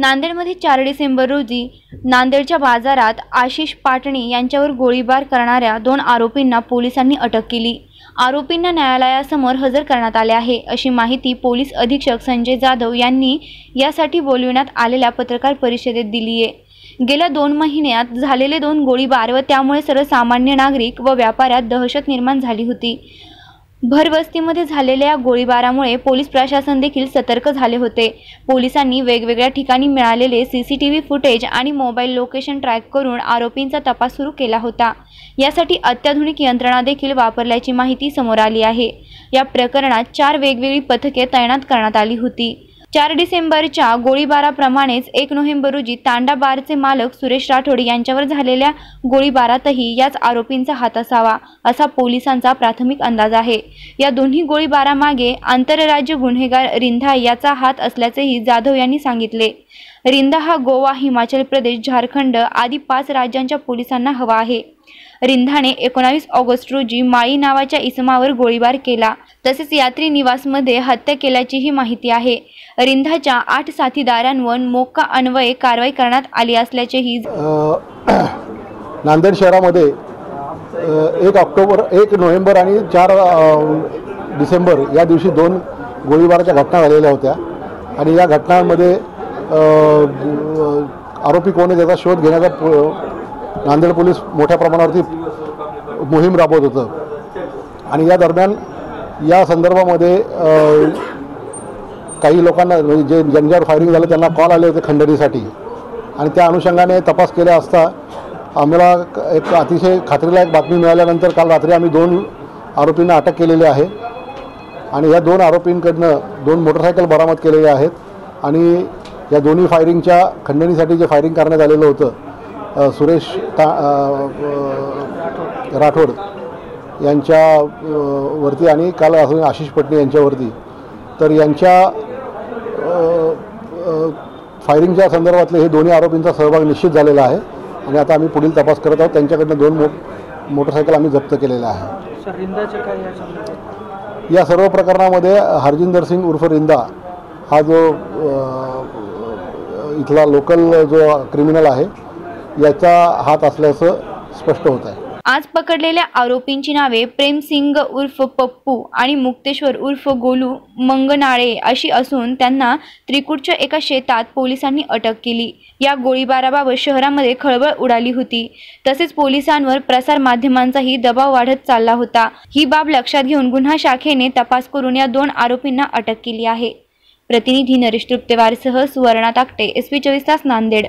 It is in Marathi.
नांदेडमध्ये चार डिसेंबर रोजी नांदेडच्या बाजारात आशिष पाटणे यांच्यावर गोळीबार करणाऱ्या दोन आरोपींना पोलिसांनी अटक केली. आरोपींना न्यायालयासमोर हजर करण्यात आले आहे अशी माहिती पोलीस अधीक्षक संजय जाधव यांनी यासाठी बोलविण्यात आलेल्या पत्रकार परिषदेत दिली आहे. गेल्या दोन महिन्यात झालेले दोन गोळीबार व त्यामुळे सर्वसामान्य नागरिक व व्यापाऱ्यात दहशत निर्माण झाली होती. भरवस्तीमध्ये झालेल्या या गोळीबारामुळे पोलीस प्रशासन देखील सतर्क झाले होते. पोलिसांनी वेगवेगळ्या ठिकाणी मिळालेले C C T V footage आणि मोबाईल लोकेशन ट्रॅक करून आरोपींचा तपास सुरू केला होता. यासाठी अत्याधुनिक यंत्रणा देखील वापरल्याची माहिती समोर आली आहे. या प्रकरणात चार वेगवेगळी पथके तैनात करण्यात आली होती. चार डिसेंबरच्या गोळीबाराप्रमाणेच एक नोव्हेंबर रोजी तांडा बारचे मालक सुरेश राठोड यांच्यावर झालेल्या गोळीबारातही याच आरोपींचा हात असावा असा पोलिसांचा प्राथमिक अंदाज आहे. या दोन्ही गोळीबारामागे आंतरराज्य गुन्हेगार रिंधा याचा हात असल्याचेही जाधव यांनी सांगितले. रिंदा हा गोवा हिमाचल प्रदेश झारखंड आदी पाच राज्यांच्या पोलिसांना हवा आहे. रिंधाने एकोणावीस ऑगस्ट रोजी माळी नावाच्या इसमावर गोळीबार केला. तसेच यात्री निवासमध्ये हत्या केल्याचीही माहिती आहे. रिंधाच्या आठ साथीदारांवर मोक्का अन्वये कारवाई करण्यात आली असल्याचेही नांदेड शहरामध्ये एक ऑक्टोबर एक नोव्हेंबर आणि चार डिसेंबर या दिवशी दोन गोळीबाराच्या घटना झालेल्या होत्या. आणि या घटनांमध्ये आरोपी कोण आहे त्याचा शोध घेण्याचा नांदेड पोलीस मोठ्या प्रमाणावरती मोहीम राबवत होतं. आणि या दरम्यान या संदर्भामध्ये काही लोकांना म्हणजे जे ज्यांच्यावर फायरिंग झालं त्यांना कॉल आले होते खंडणीसाठी. आणि त्या अनुषंगाने तपास केला असता आम्हाला एक अतिशय खात्रीलायक बातमी मिळाल्यानंतर काल रात्री आम्ही दोन आरोपींना अटक केलेली आहे. आणि या दोन आरोपींकडनं दोन मोटरसायकल बरामद केलेल्या आहेत. आणि या दोन्ही फायरिंगच्या खंडणीसाठी जे फायरिंग करण्यात आलेलं होतं सुरेश ता राठोड यांच्या वरती आणि काल अजून आशिष पटणे यांच्यावरती तर यांच्या फायरिंगच्या संदर्भातले हे दोन्ही आरोपींचा सहभाग निश्चित झालेला आहे आणि आता आम्ही पुढील तपास करत आहोत. त्यांच्याकडनं दोन मो मोटरसायकल आम्ही जप्त केलेल्या आहे. या सर्व प्रकरणामध्ये हरजिंदर सिंग उर्फ रिंदा हा जो इथला लोकल जो क्रिमिनल आहे याचा हात असल्याचं स्पष्ट होत आहे. आज पकडलेल्या आरोपींची नावे प्रेमसिंग उर्फ पप्पू आणि मुक्तेश्वर उर्फ गोलू मंगनाळे अशी असून त्यांना त्रिकूटच्या एका शेतात पोलिसांनी अटक केली. या गोळीबाराबाबत शहरामध्ये खळबळ उडाली होती. तसेच पोलिसांवर प्रसार माध्यमांचाही दबाव वाढत चालला होता. ही बाब लक्षात घेऊन गुन्हा शाखेने तपास करून या दोन आरोपींना अटक केली आहे. प्रतिनिधी नरेश तृप्तेवारसह सुवर्णा ताकटे एस पी चोवीस तास नांदेड.